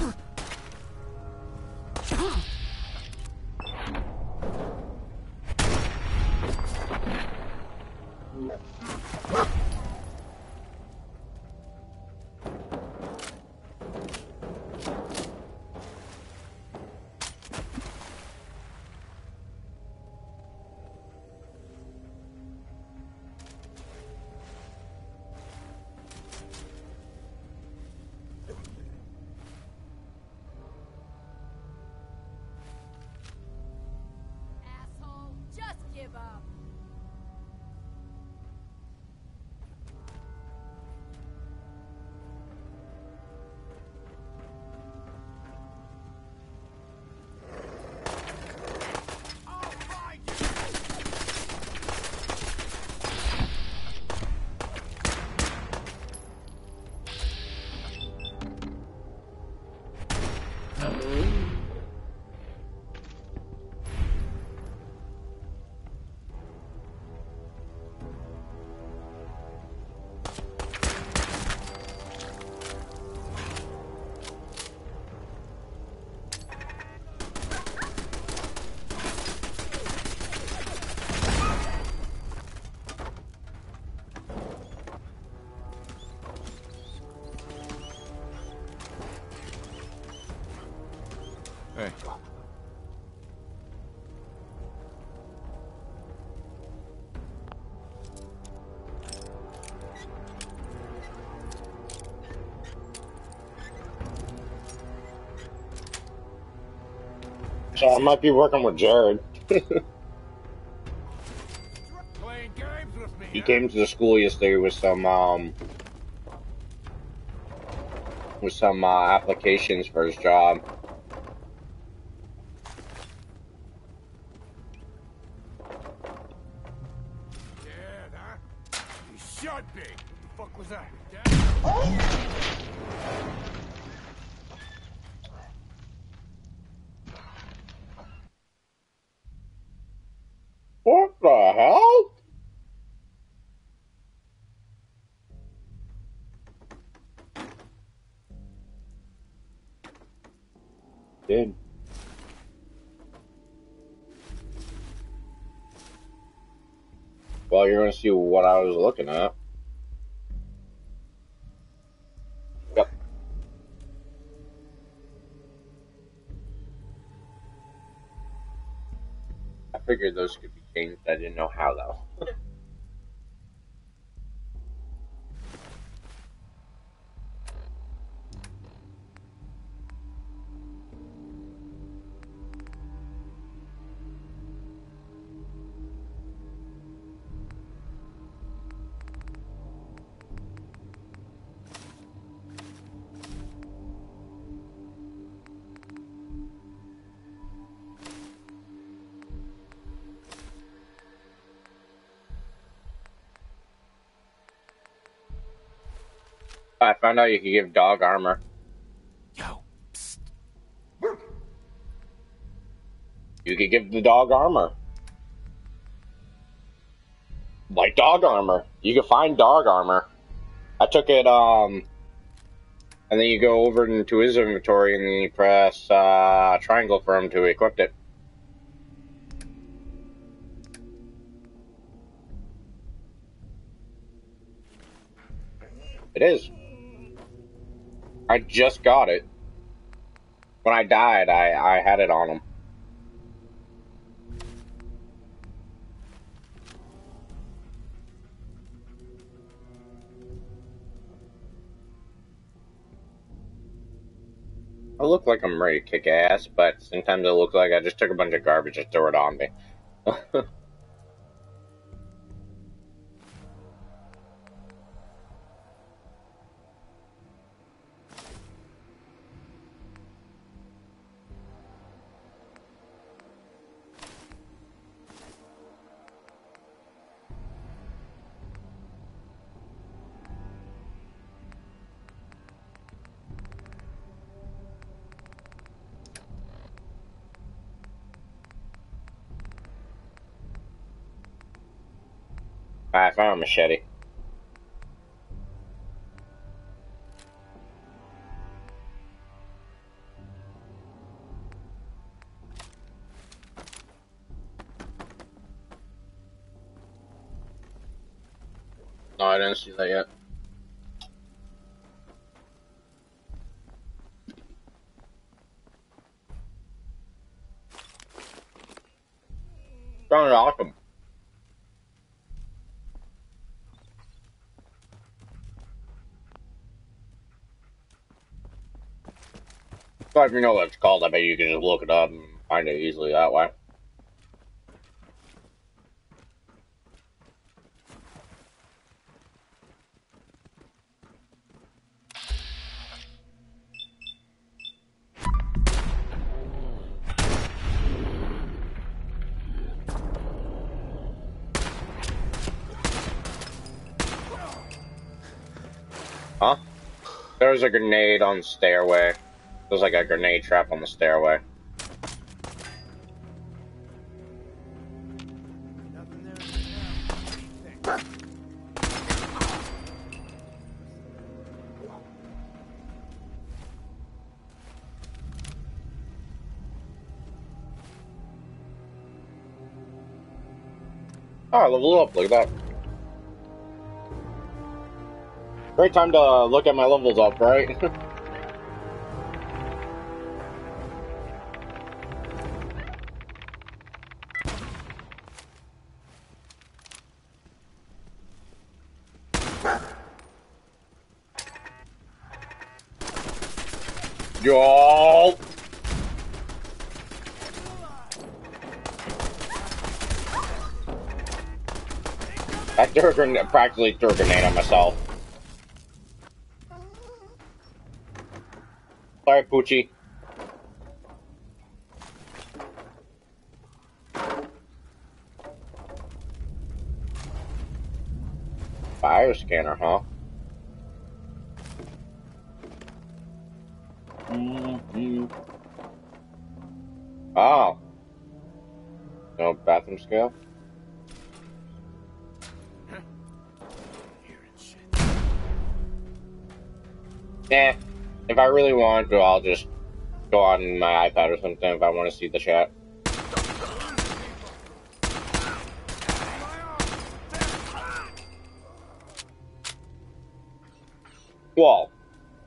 Huh? So I might be working with Jared. he came to the school yesterday with some um with some uh, applications for his job. Well, you're gonna see what I was looking at. Yep. I figured those could be changed. I didn't know how though. I found out you could give dog armor. Yo. You could give the dog armor. Like dog armor. You can find dog armor. I took it, um, and then you go over into his inventory and then you press, uh, triangle for him to equip it. It is. I just got it. When I died, I, I had it on him. I look like I'm ready to kick ass, but sometimes it looks like I just took a bunch of garbage and threw it on me. I found a machete. No, I didn't see that yet. Sounds awesome. If you know what it's called, I bet you can just look it up and find it easily that way. Huh? There's a grenade on stairway. There's like a grenade trap on the stairway. Oh, I leveled up, look at that. Great time to look at my levels up, right? Yo! I threw practically threw a grenade on myself. Sorry, Poochie. Fire scanner, huh? Shit. Eh. If I really want to, I'll just go on my iPad or something if I want to see the chat. Well,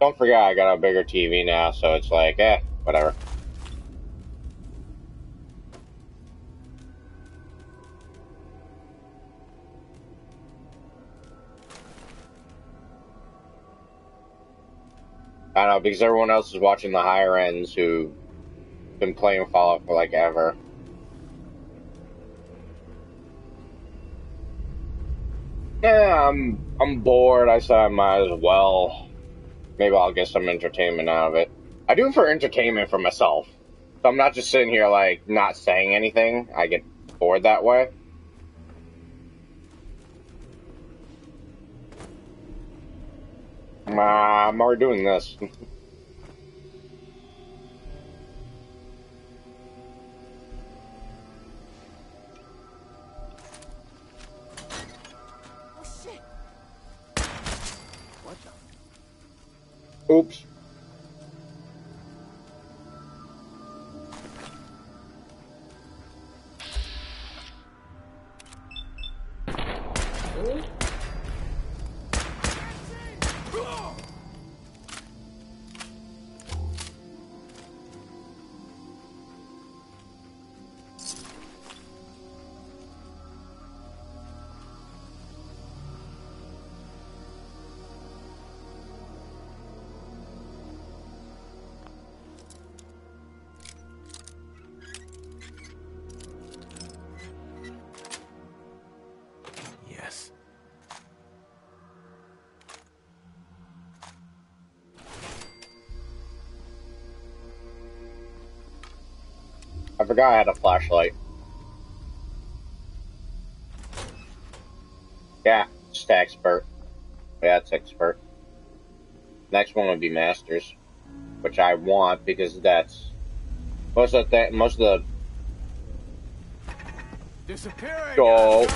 don't forget I got a bigger TV now, so it's like, eh, whatever. I don't know, because everyone else is watching the higher ends who been playing Fallout for like ever. Yeah, I'm I'm bored. I said I might as well. Maybe I'll get some entertainment out of it. I do it for entertainment for myself. So I'm not just sitting here like not saying anything. I get bored that way. I'm already doing this. I forgot I had a flashlight. Yeah, just expert. Yeah, it's expert. Next one would be masters, which I want because that's most of the most of the Disappearing. Go.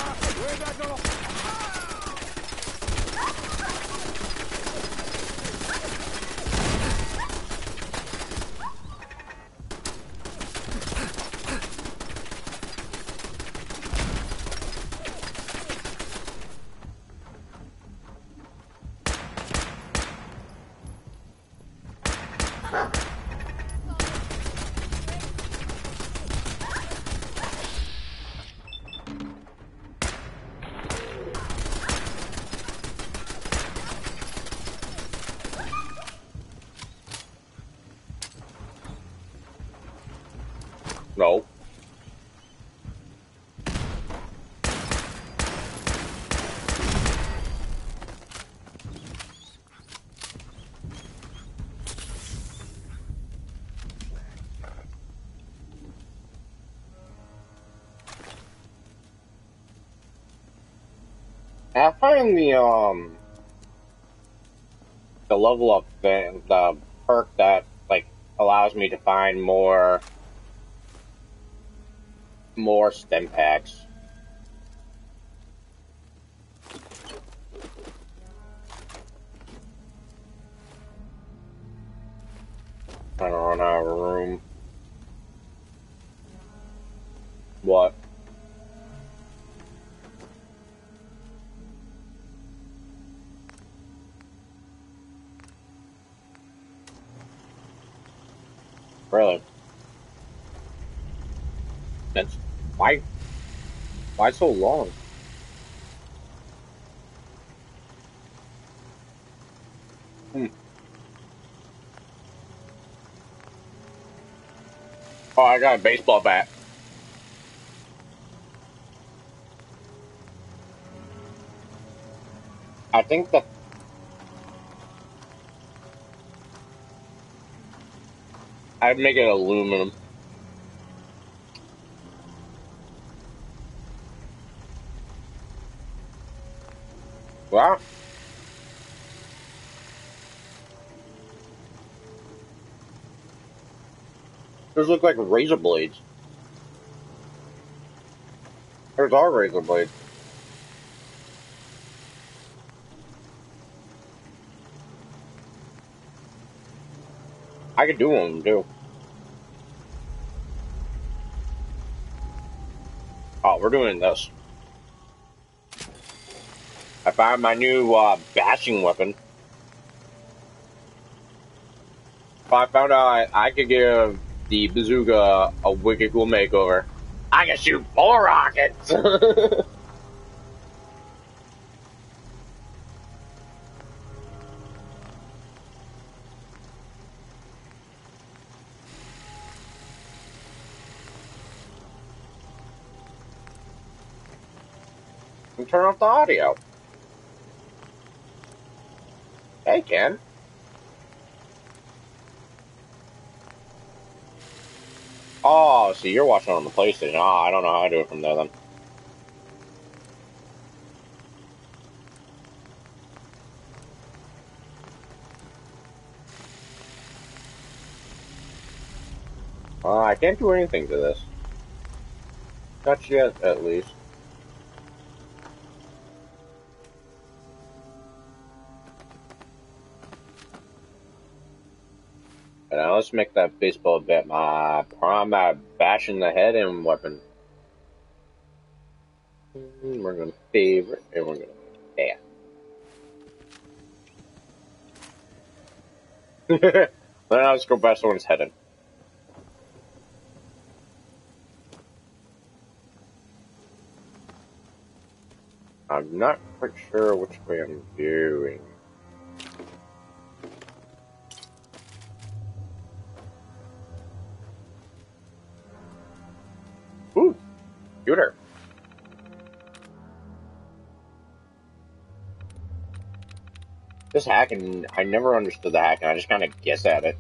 I find the um the level up the perk that like allows me to find more more stimpaks. Trying to run out of room. What? Really? That's why. Why so long? Hmm. Oh, I got a baseball bat. I think that I'd make it aluminum. Those look like razor blades. There's our razor blades. I could do one too. Oh, we're doing this. I found my new uh, bashing weapon. I found out I, I could give the bazooka a wicked cool makeover. I can shoot four rockets! turn off the audio. Hey, Ken. Oh, see, you're watching on the PlayStation. Oh, I don't know how I do it from there then. Uh, I can't do anything to this. Not yet, at least. Now let's make that baseball bat my prime bash in the head and weapon. Mm, and we're gonna favorite and we're gonna yeah. then let's go bash someone's head in. I'm not quite sure which way I'm doing. This hacking, I never understood the hacking. I just kind of guess at it.